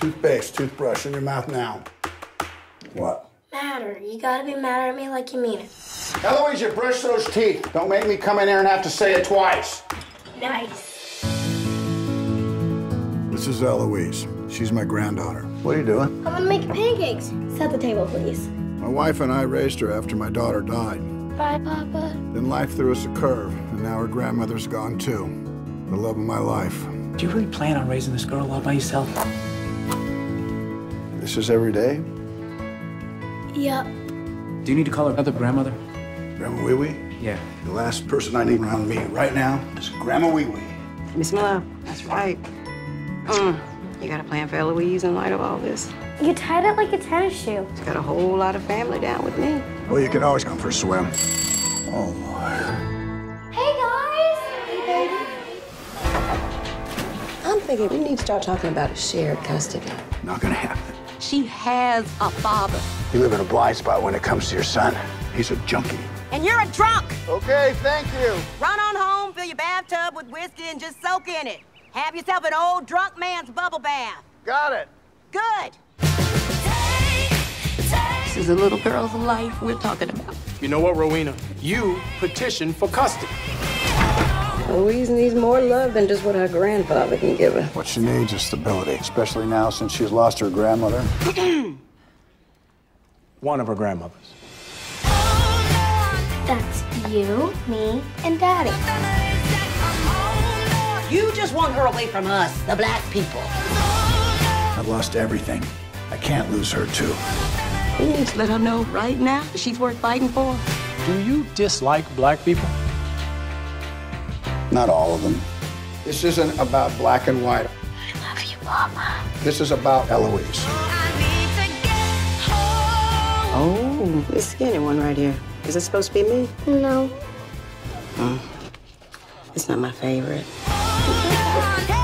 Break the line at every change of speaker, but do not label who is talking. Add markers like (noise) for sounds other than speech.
Toothpaste, toothbrush in your mouth now. What?
Matter. You gotta be mad at me like you mean it.
Eloise, you brush those teeth. Don't make me come in here and have to say it twice.
Nice.
This is Eloise. She's my granddaughter. What are you doing?
I'm gonna make pancakes. Set the table, please.
My wife and I raised her after my daughter died.
Bye, Papa.
Then life threw us a curve, and now her grandmother's gone too. The love of my life.
Do you really plan on raising this girl all by yourself?
This is every day.
Yep.
Do you need to call her other grandmother?
Grandma Wee Wee?
Yeah.
The last person I need around me right now is Grandma Wee Wee.
Miss Miller, that's right. Mm. You got a plan for Eloise in light of all this?
You tied it like a tennis shoe.
She's got a whole lot of family down with me.
Well, you can always come for a swim. Oh, Lord.
Hey, guys! Hey, baby.
I'm thinking we need to start talking about a shared custody.
Not gonna happen.
She has a father.
You live in a blind spot when it comes to your son. He's a junkie.
And you're a drunk!
Okay, thank you.
Run on home, fill your bathtub with whiskey, and just soak in it. Have yourself an old drunk man's bubble bath.
Got it.
Good. This is a little girl's life we're talking about.
You know what, Rowena? You petitioned for custody.
Eloise needs more love than just what her grandfather can give her.
What she needs is stability, especially now since she's lost her grandmother. (clears throat)
One of her grandmothers.
That's you, me, and Daddy.
You just want her away from us, the black people.
I've lost everything. I can't lose her, too.
We need to let her know right now she's worth fighting for.
Do you dislike black people?
Not all of them. This isn't about black and white.
I love you, Mama.
This is about Eloise.
Oh, this skinny one right here. Is it supposed to be me?
No.
It's not my favorite.
Daddy! (laughs)